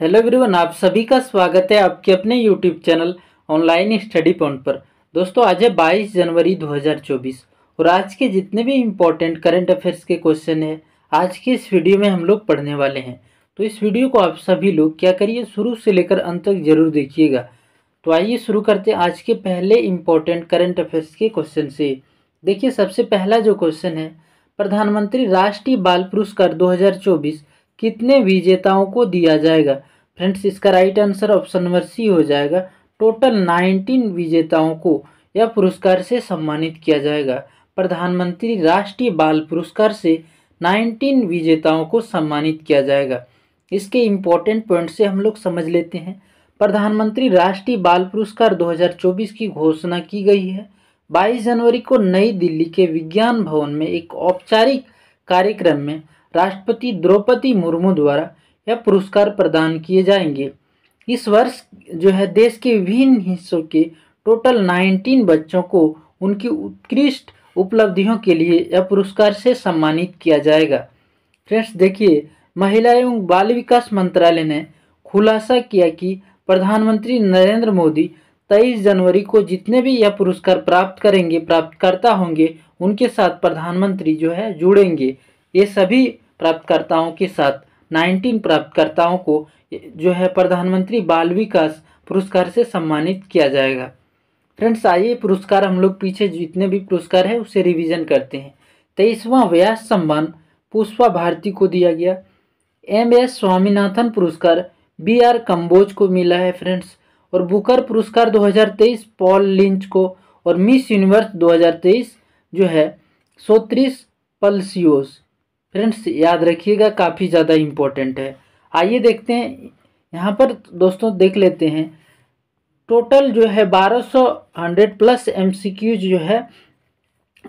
Hello everyone आप सभी का स्वागत है आपके अपने YouTube channel online study point पर। दोस्तों, आज है 22 जनवरी 2024 और आज के जितने भी इम्पोर्टेंट करंट अफेयर्स के क्वेश्चन है, आज के इस वीडियो में हम लोग पढ़ने वाले हैं। तो इस वीडियो को आप सभी लोग क्या करिए, शुरू से लेकर अंत तक ज़रूर देखिएगा। तो आइए शुरू करते हैं आज के पहले इम्पोर्टेंट करंट अफेयर्स के क्वेश्चन से। देखिए, सबसे पहला जो क्वेश्चन है, प्रधानमंत्री राष्ट्रीय बाल पुरस्कार 2024 कितने विजेताओं को दिया जाएगा? फ्रेंड्स, इसका right answer option number C हो जाएगा। टोटल 19 विजेताओं को यह पुरस्कार से सम्मानित किया जाएगा। प्रधानमंत्री राष्ट्रीय बाल पुरस्कार से 19 विजेताओं को सम्मानित किया जाएगा। इसके इम्पोर्टेंट पॉइंट से हम लोग समझ लेते हैं। प्रधानमंत्री राष्ट्रीय बाल पुरस्कार 2024 की घोषणा की गई है। 22 जनवरी को नई दिल्ली के विज्ञान भवन में एक औपचारिक कार्यक्रम में राष्ट्रपति द्रौपदी मुर्मू द्वारा यह पुरस्कार प्रदान किए जाएँगे। इस वर्ष जो है देश के विभिन्न हिस्सों के टोटल 19 बच्चों को उनकी उत्कृष्ट उपलब्धियों के लिए यह पुरस्कार से सम्मानित किया जाएगा। फ्रेंड्स, देखिए, महिला एवं बाल विकास मंत्रालय ने खुलासा किया कि प्रधानमंत्री नरेंद्र मोदी 23 जनवरी को जितने भी यह पुरस्कार प्राप्त करेंगे, प्राप्तकर्ता होंगे, उनके साथ प्रधानमंत्री जो है जुड़ेंगे। ये सभी प्राप्तकर्ताओं के साथ। 19 प्राप्तकर्ताओं को जो है प्रधानमंत्री बाल विकास पुरस्कार से सम्मानित किया जाएगा। फ्रेंड्स, आइए पुरस्कार हम लोग पीछे जितने भी पुरस्कार है, उसे रिवीजन करते हैं। तेईसवां व्यास सम्मान, पुष्पा भारती को दिया गया। एम एस स्वामीनाथन पुरस्कार, बी आर कम्बोज को मिला है फ्रेंड्स। और बुकर पुरस्कार 2023 पॉल लिंच को। और मिस यूनिवर्स 2023 जो है सोत्रिस पल्सियोस। फ्रेंड्स याद रखिएगा, काफ़ी ज़्यादा इम्पोर्टेंट है। आइए देखते हैं, यहाँ पर दोस्तों देख लेते हैं। टोटल जो है 1200 हंड्रेड प्लस एम जो है,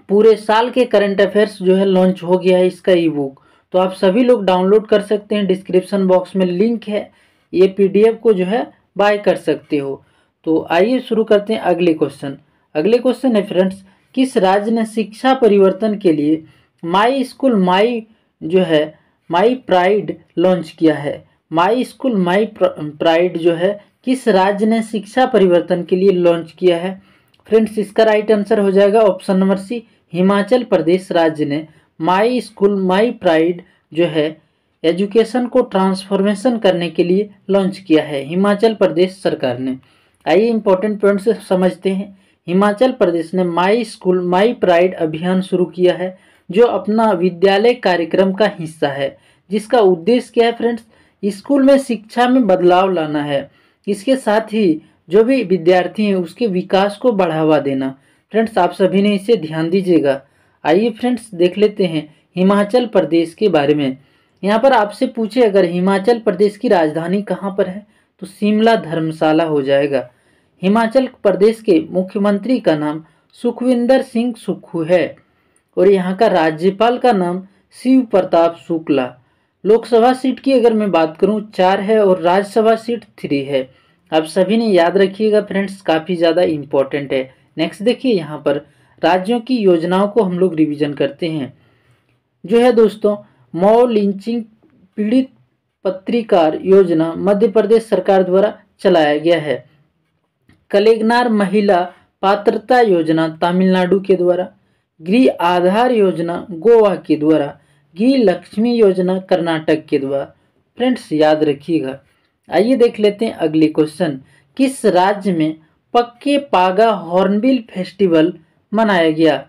पूरे साल के करंट अफेयर्स जो है लॉन्च हो गया है इसका ई बुक तो आप सभी लोग डाउनलोड कर सकते हैं डिस्क्रिप्शन बॉक्स में लिंक है, ये पीडीएफ को जो है बाय कर सकते हो। तो आइए शुरू करते हैं अगले क्वेश्चन अगले क्वेश्चन है फ्रेंड्स किस राज्य ने शिक्षा परिवर्तन के लिए माई स्कूल माई जो है माई प्राइड लॉन्च किया है। माई स्कूल माई प्राइड जो है, किस राज्य ने शिक्षा परिवर्तन के लिए लॉन्च किया है? फ्रेंड्स इसका राइट आंसर हो जाएगा option number C Himachal Pradesh राज्य ने माई स्कूल माई प्राइड जो है एजुकेशन को ट्रांसफॉर्मेशन करने के लिए लॉन्च किया है। हिमाचल प्रदेश सरकार ने। आइए इंपॉर्टेंट पॉइंट समझते हैं। हिमाचल प्रदेश ने माई स्कूल माई प्राइड अभियान शुरू किया है। जो अपना विद्यालय कार्यक्रम का हिस्सा है। जिसका उद्देश्य क्या है फ्रेंड्स? स्कूल में शिक्षा में बदलाव लाना है। इसके साथ ही जो भी विद्यार्थी हैं, उसके विकास को बढ़ावा देना। फ्रेंड्स, आप सभी ने इसे ध्यान दीजिएगा। आइए फ्रेंड्स, देख लेते हैं हिमाचल प्रदेश के बारे में। यहाँ पर आपसे पूछे अगर हिमाचल प्रदेश की राजधानी कहाँ पर है तो शिमला धर्मशाला हो जाएगा। हिमाचल प्रदेश के मुख्यमंत्री का नाम सुखविंदर सिंह सुक्खू है। और यहाँ का राज्यपाल का नाम शिव प्रताप शुक्ला। लोकसभा सीट की अगर मैं बात करूँ, चार है और राज्यसभा सीट थ्री है। आप सभी ने याद रखिएगा फ्रेंड्स, काफ़ी ज़्यादा इम्पोर्टेंट है। नेक्स्ट देखिए यहाँ पर, राज्यों की योजनाओं को हम लोग रिविजन करते हैं। जो है दोस्तों मौ लिंचिंग पीड़ित पत्रिकार योजना मध्य प्रदेश सरकार द्वारा चलाया गया है। कलेगनार महिला पात्रता योजना तमिलनाडु के द्वारा। गृह आधार योजना गोवा के द्वारा, गृह लक्ष्मी योजना कर्नाटक के द्वारा। फ्रेंड्स, याद रखिएगा। आइए देख लेते हैं अगले क्वेश्चन। किस राज्य में पक्के पागा हॉर्नबिल फेस्टिवल मनाया गया?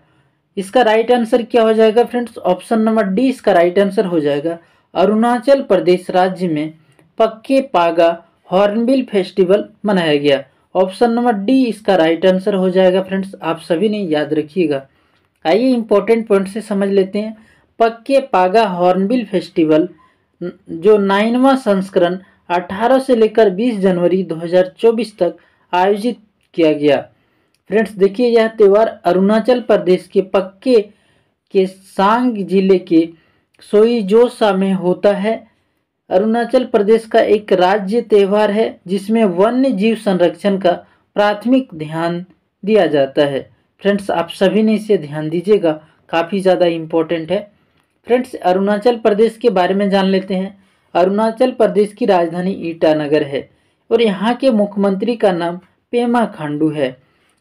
इसका राइट आंसर क्या हो जाएगा फ्रेंड्स? ऑप्शन नंबर डी इसका राइट आंसर हो जाएगा। अरुणाचल प्रदेश राज्य में पक्के पागा हॉर्नबिल फेस्टिवल मनाया गया। ऑप्शन नंबर डी इसका राइट आंसर हो जाएगा फ्रेंड्स। आप सभी ने याद रखिएगा। आइए इंपॉर्टेंट पॉइंट से समझ लेते हैं। पक्के पागा हॉर्नबिल फेस्टिवल जो नाइनवा संस्करण 18 से लेकर 20 जनवरी 2024 तक आयोजित किया गया। फ्रेंड्स, देखिए यह त्यौहार अरुणाचल प्रदेश के पक्के के सांग ज़िले के सोईजोसा में होता है। अरुणाचल प्रदेश का एक राज्य त्यौहार है, जिसमें वन्य जीव संरक्षण का प्राथमिक ध्यान दिया जाता है। फ्रेंड्स आप सभी ने इसे ध्यान दीजिएगा। काफ़ी ज़्यादा इम्पोर्टेंट है। फ्रेंड्स अरुणाचल प्रदेश के बारे में जान लेते हैं। अरुणाचल प्रदेश की राजधानी ईटानगर है और यहाँ के मुख्यमंत्री का नाम पेमा खांडू है।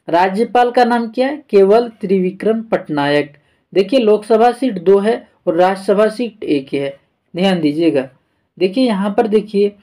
राज्यपाल का नाम क्या है? केवल त्रिविक्रम पटनायक। देखिए, लोकसभा सीट दो है और राज्यसभा सीट एक है। ध्यान दीजिएगा। देखिए, यहाँ पर देखिए,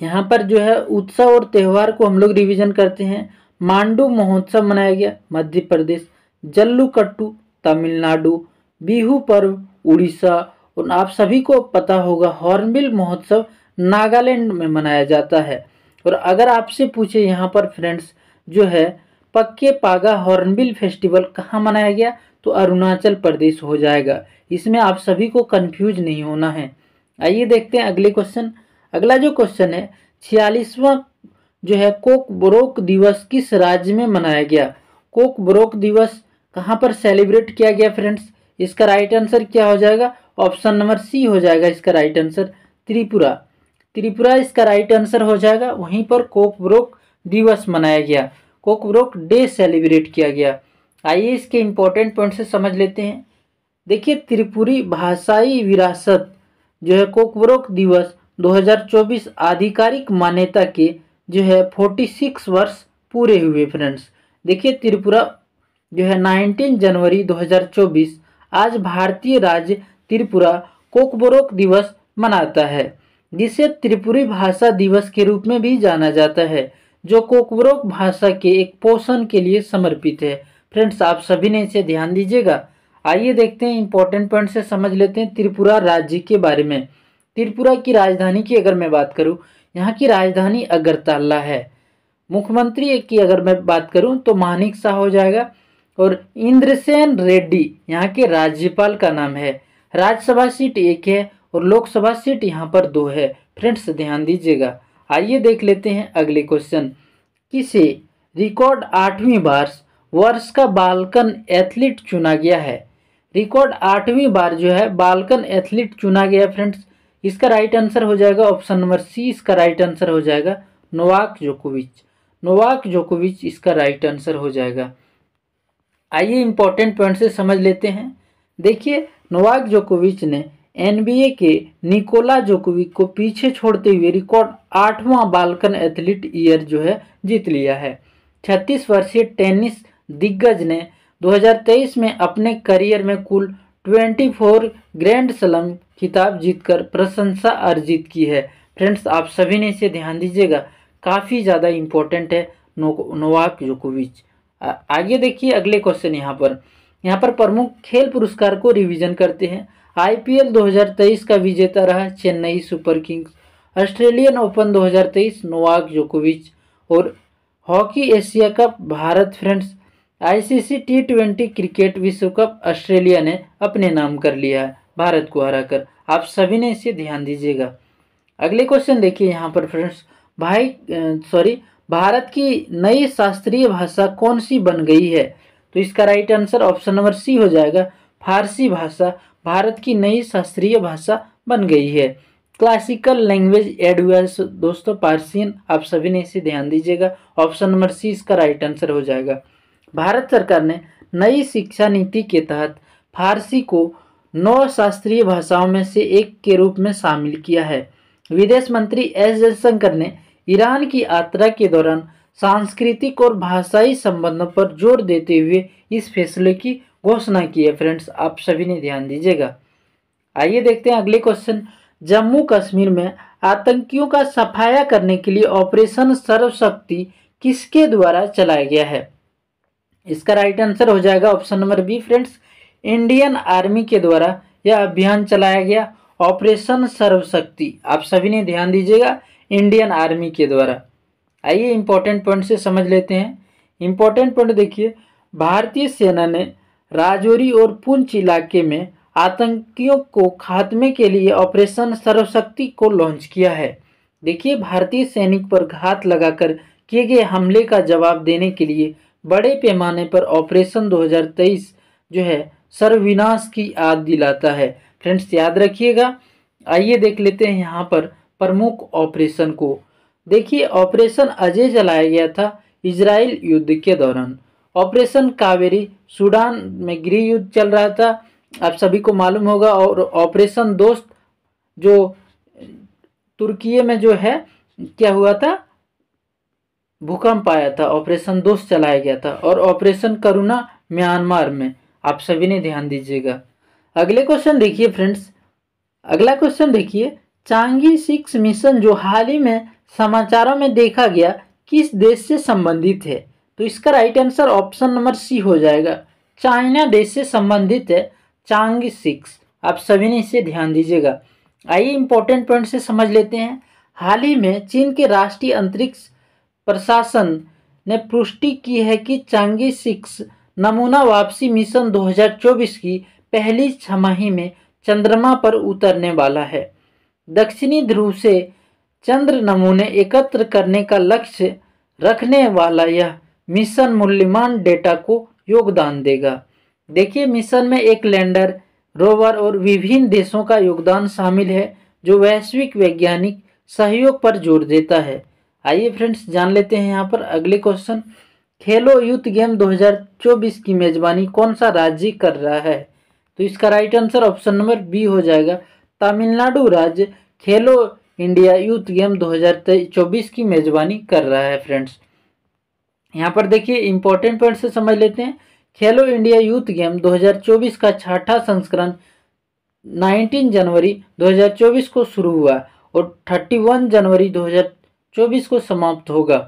यहाँ पर जो है उत्सव और त्यौहार को हम लोग रिविजन करते हैं। मांडू महोत्सव मनाया गया। मध्य प्रदेश, जल्लूकट्टू, तमिलनाडु, बिहू पर्व, उड़ीसा और आप सभी को पता होगा हॉर्नबिल महोत्सव नागालैंड में मनाया जाता है। और अगर आपसे पूछे यहाँ पर फ्रेंड्स, जो है पक्के पागा हॉर्नबिल फेस्टिवल कहाँ मनाया गया तो अरुणाचल प्रदेश हो जाएगा। इसमें आप सभी को कंफ्यूज नहीं होना है। आइए देखते हैं अगले क्वेश्चन अगला जो क्वेश्चन है, छियालीसवां जो है कोक ब्रोक दिवस किस राज्य में मनाया गया? कोक ब्रोक दिवस कहाँ पर सेलिब्रेट किया गया फ्रेंड्स इसका राइट आंसर क्या हो जाएगा? ऑप्शन नंबर सी हो जाएगा इसका राइट आंसर त्रिपुरा। त्रिपुरा इसका राइट आंसर हो जाएगा, वहीं पर कोक ब्रोक दिवस मनाया गया। कोक ब्रोक डे सेलिब्रेट किया गया। आइए इसके इंपॉर्टेंट पॉइंट से समझ लेते हैं। देखिए, त्रिपुरी भाषाई विरासत जो है कोकब्रोक दिवस 2024 आधिकारिक मान्यता के जो है 46 वर्ष पूरे हुए फ्रेंड्स देखिए त्रिपुरा जो है 19 जनवरी 2024 आज भारतीय राज्य त्रिपुरा कोकबोरोक दिवस मनाता है, जिसे त्रिपुरी भाषा दिवस के रूप में भी जाना जाता है, जो कोकबरोक भाषा के एक पोषण के लिए समर्पित है। फ्रेंड्स आप सभी ने इसे ध्यान दीजिएगा। आइए देखते हैं इंपॉर्टेंट पॉइंट से समझ लेते हैं त्रिपुरा राज्य के बारे में। त्रिपुरा की राजधानी की अगर मैं बात करूँ यहाँ की राजधानी अगरतला है। मुख्यमंत्री की अगर मैं बात करूँ तो मानिक शाह हो जाएगा और इंद्रसेन रेड्डी, यहाँ के राज्यपाल का नाम है। राज्यसभा सीट एक है और लोकसभा सीट यहाँ पर दो है। फ्रेंड्स, ध्यान दीजिएगा। आइए देख लेते हैं अगले क्वेश्चन। किसे रिकॉर्ड आठवीं बार वर्ष का बालकन एथलीट चुना गया है? रिकॉर्ड आठवीं बार जो है, बालकन एथलीट चुना गया फ्रेंड्स। इसका राइट आंसर हो जाएगा ऑप्शन नंबर सी इसका राइट आंसर हो जाएगा नोवाक जोकोविच। नोवाक जोकोविच इसका राइट आंसर हो जाएगा। आइए इंपॉर्टेंट पॉइंट से समझ लेते हैं। देखिए, नोवाक जोकोविच ने एनबीए के निकोला जोकोविक को पीछे छोड़ते हुए रिकॉर्ड आठवां बालकन एथलीट ईयर जो है, जीत लिया है। छत्तीस वर्षीय टेनिस दिग्गज ने 2023 में अपने करियर में कुल 24 ग्रैंड स्लम खिताब जीतकर प्रशंसा अर्जित की है। फ्रेंड्स, आप सभी ने इसे ध्यान दीजिएगा। काफ़ी ज़्यादा इम्पोर्टेंट है नो, नोवाक जोकोविच। आगे देखिए अगले क्वेश्चन यहाँ पर। यहाँ पर प्रमुख खेल पुरस्कार को रिवीजन करते हैं। आईपीएल 2023 का विजेता रहा Chennai super kings. Australian open 2023 Novak जोकोविच। और hockey Asia cup, Bharat friends, ICC T twenty cricket विश्व कप ऑस्ट्रेलिया ने अपने नाम कर लिया है। भारत को हराकर। आप सभी ने इसे ध्यान दीजिएगा। अगले क्वेश्चन देखिए यहाँ पर फ्रेंड्स भाई सॉरी भारत की नई शास्त्रीय भाषा कौन सी बन गई है? तो इसका right answer option number C हो जाएगा। फारसी भाषा, भारत की नई शास्त्रीय भाषा बन गई है। क्लासिकल लैंग्वेज एडवेंस दोस्तों पार्सियन आप सभी ने इसे ध्यान दीजिएगा। ऑप्शन नंबर सी इसका राइट आंसर हो जाएगा। भारत सरकार ने नई शिक्षा नीति के तहत फारसी को नौ शास्त्रीय भाषाओं में से एक के रूप में शामिल किया है। विदेश मंत्री एस जयशंकर ने ईरान की यात्रा के दौरान सांस्कृतिक और भाषाई संबंधों पर ज़ोर देते हुए इस फैसले की घोषणा की है। फ्रेंड्स, आप सभी ने ध्यान दीजिएगा। आइए देखते हैं अगले क्वेश्चन। जम्मू कश्मीर में आतंकियों का सफाया करने के लिए ऑपरेशन सर्वशक्ति किसके द्वारा चलाया गया है? इसका राइट आंसर हो जाएगा option number B, friends. Indian army के द्वारा यह अभियान चलाया गया। ऑपरेशन सर्वशक्ति, आप सभी ने ध्यान दीजिएगा, इंडियन आर्मी के द्वारा। आइए इंपॉर्टेंट पॉइंट से समझ लेते हैं। इम्पोर्टेंट पॉइंट देखिए, भारतीय सेना ने राजौरी और पुंछ इलाके में आतंकियों को खात्मे के लिए ऑपरेशन सर्वशक्ति को लॉन्च किया है। देखिए, भारतीय सैनिक पर घात लगाकर किए गए हमले का जवाब देने के लिए बड़े पैमाने पर ऑपरेशन 2023 जो है सर्वविनाश की याद दिलाता है। फ्रेंड्स, याद रखिएगा। आइए देख लेते हैं यहाँ पर प्रमुख ऑपरेशन को। देखिए, ऑपरेशन अजय चलाया गया था इजराइल युद्ध के दौरान। ऑपरेशन कावेरी सूडान में गृह युद्ध चल रहा था। आप सभी को मालूम होगा, और ऑपरेशन दोस्त जो तुर्की में जो है, क्या हुआ था? भूकंप आया था। ऑपरेशन दोस्त चलाया गया था। और ऑपरेशन करुणा म्यांमार में। आप सभी ने ध्यान दीजिएगा। अगले क्वेश्चन देखिए फ्रेंड्स अगला क्वेश्चन देखिए। चांगी सिक्स मिशन जो हाल ही में समाचारों में देखा गया किस देश से संबंधित है? तो इसका right answer option number C हो जाएगा। चाइना देश से संबंधित है चांग सिक्स। आप सभी ने इसे ध्यान दीजिएगा। आइए इंपॉर्टेंट पॉइंट से समझ लेते हैं। हाल ही में चीन के राष्ट्रीय अंतरिक्ष प्रशासन ने पुष्टि की है कि चांगी सिक्स नमूना वापसी मिशन 2024 की पहली छमाही में चंद्रमा पर उतरने वाला है। दक्षिणी ध्रुव से चंद्र नमूने एकत्र करने का लक्ष्य रखने वाला यह मिशन मूल्यमान डेटा को योगदान देगा। देखिए, मिशन में एक लैंडर, रोवर और विभिन्न देशों का योगदान शामिल है, जो वैश्विक वैज्ञानिक सहयोग पर ज़ोर देता है। आइए फ्रेंड्स, जान लेते हैं यहाँ पर अगले क्वेश्चन। खेलो यूथ गेम 2024 की मेजबानी कौन सा राज्य कर रहा है? तो इसका right answer option number B हो जाएगा। तमिलनाडु राज्य खेलो इंडिया यूथ गेम 2024 की मेजबानी कर रहा है फ्रेंड्स यहाँ पर देखिए इंपॉर्टेंट पॉइंट से समझ लेते हैं। खेलो इंडिया यूथ गेम 2024 का छठा संस्करण 19 जनवरी 2024 को शुरू हुआ और 31 जनवरी 2024 को समाप्त होगा।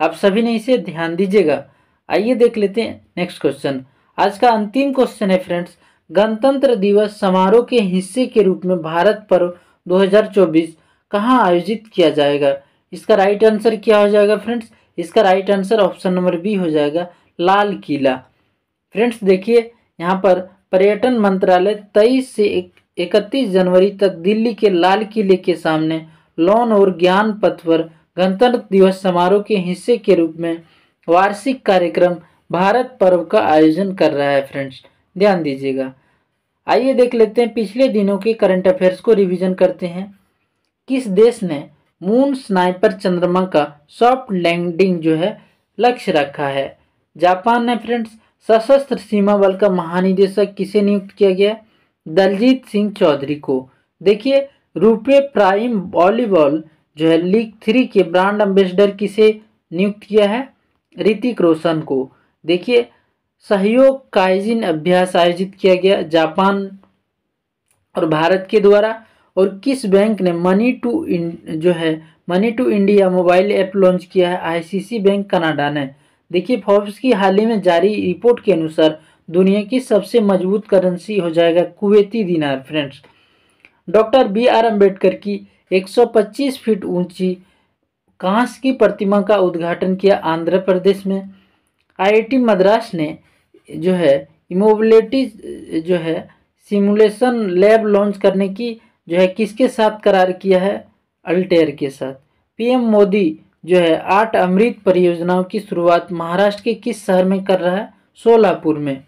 आप सभी ने इसे ध्यान दीजिएगा। आइए देख लेते हैं नेक्स्ट क्वेश्चन आज का अंतिम क्वेश्चन है फ्रेंड्स गणतंत्र दिवस समारोह के हिस्से के रूप में भारत पर्व 2024 कहाँ आयोजित किया जाएगा? इसका राइट आंसर क्या हो जाएगा फ्रेंड्स इसका right answer option number B हो जाएगा, लाल किला। फ्रेंड्स देखिए, यहाँ पर पर्यटन मंत्रालय तेईस से इकतीस जनवरी तक दिल्ली के लाल किले के सामने लॉन और ज्ञान पथ पर गणतंत्र दिवस समारोह के हिस्से के रूप में वार्षिक कार्यक्रम भारत पर्व का आयोजन कर रहा है फ्रेंड्स ध्यान दीजिएगा। आइए देख लेते हैं, पिछले दिनों के करंट अफेयर्स को रिवीजन करते हैं। किस देश ने मून स्नाइपर चंद्रमा का सॉफ्ट लैंडिंग जो है, लक्ष्य रखा है? जापान ने फ्रेंड्स सशस्त्र सीमा बल का महानिदेशक किसे नियुक्त किया गया? दलजीत सिंह चौधरी को। देखिए रुपे प्राइम वॉलीबॉल जो है लीग थ्री के ब्रांड एम्बेसडर किसे नियुक्त किया है, ऋतिक रोशन को। देखिए, सहयोग काइजिन अभ्यास आयोजित किया गया जापान और भारत के द्वारा, और किस बैंक ने मनी टू जो है, money to India mobile app launch किया है, आईसीसी बैंक कनाडा ने। देखिए, फोर्ब्स की हाल ही में जारी रिपोर्ट के अनुसार दुनिया की सबसे मज़बूत करेंसी हो जाएगा Kuwaiti dinar, friends. Doctor B R Ambedkar की 125 फीट ऊँची कांस की प्रतिमा का उद्घाटन किया आंध्र प्रदेश में। आईआईटी मद्रास ने जो है इमोबिलिटी जो है सिमुलेशन लैब लॉन्च करने की जो है, किसके साथ करार किया है? अल्टेयर के साथ। पीएम मोदी जो है, आठ अमृत परियोजनाओं की शुरुआत महाराष्ट्र के किस शहर में कर रहा है? सोलापुर में।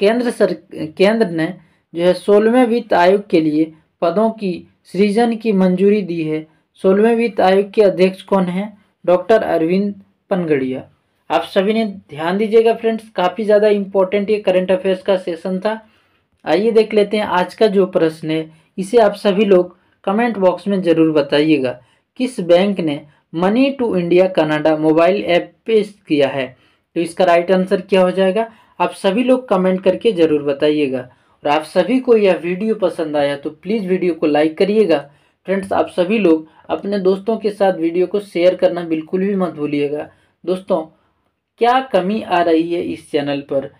केंद्र सर, केंद्र ने जो है, सोलहवें वित्त आयोग के लिए पदों की सृजन की मंजूरी दी है। सोलहवें वित्त आयोग के अध्यक्ष कौन है? डॉक्टर अरविंद पनगड़िया। आप सभी ने ध्यान दीजिएगा फ्रेंड्स, काफ़ी ज़्यादा इंपॉर्टेंट ये करंट अफेयर्स का सेशन था। आइए देख लेते हैं आज का जो प्रश्न है। इसे आप सभी लोग कमेंट बॉक्स में ज़रूर बताइएगा। किस बैंक ने money to India Canada mobile app पेश किया है? तो इसका राइट आंसर क्या हो जाएगा? आप सभी लोग कमेंट करके ज़रूर बताइएगा। और आप सभी को यह वीडियो पसंद आया तो प्लीज़ वीडियो को लाइक करिएगा। फ्रेंड्स आप सभी लोग अपने दोस्तों के साथ वीडियो को शेयर करना बिल्कुल भी मत भूलिएगा। दोस्तों, क्या कमी आ रही है इस चैनल पर?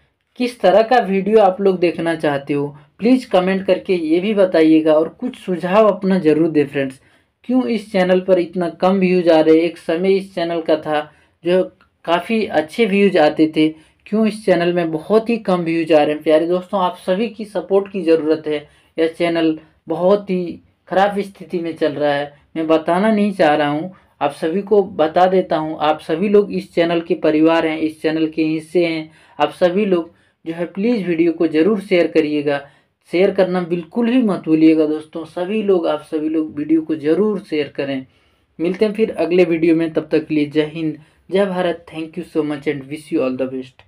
किस तरह का वीडियो आप लोग देखना चाहते हो? प्लीज़ कमेंट करके ये भी बताइएगा और कुछ सुझाव अपना ज़रूर दे फ्रेंड्स क्यों इस चैनल पर इतना कम व्यूज़ आ रहे? एक समय इस चैनल का था जो काफ़ी अच्छे व्यूज़ आते थे। क्यों इस चैनल में बहुत ही कम व्यूज़ आ रहे हैं? प्यारे दोस्तों, आप सभी की सपोर्ट की ज़रूरत है। यह चैनल बहुत ही ख़राब स्थिति में चल रहा है। मैं बताना नहीं चाह रहा हूँ। आप सभी को बता देता हूँ, आप सभी लोग इस चैनल के परिवार हैं, इस चैनल के हिस्से हैं। आप सभी लोग जो है प्लीज़ वीडियो को ज़रूर शेयर करिएगा। शेयर करना बिल्कुल ही मत भूलिएगा दोस्तों। सभी लोग, आप सभी लोग वीडियो को ज़रूर शेयर करें। मिलते हैं फिर अगले वीडियो में। तब तक के लिए जय हिंद, जय Bharat. Thank you so much and wish you all the best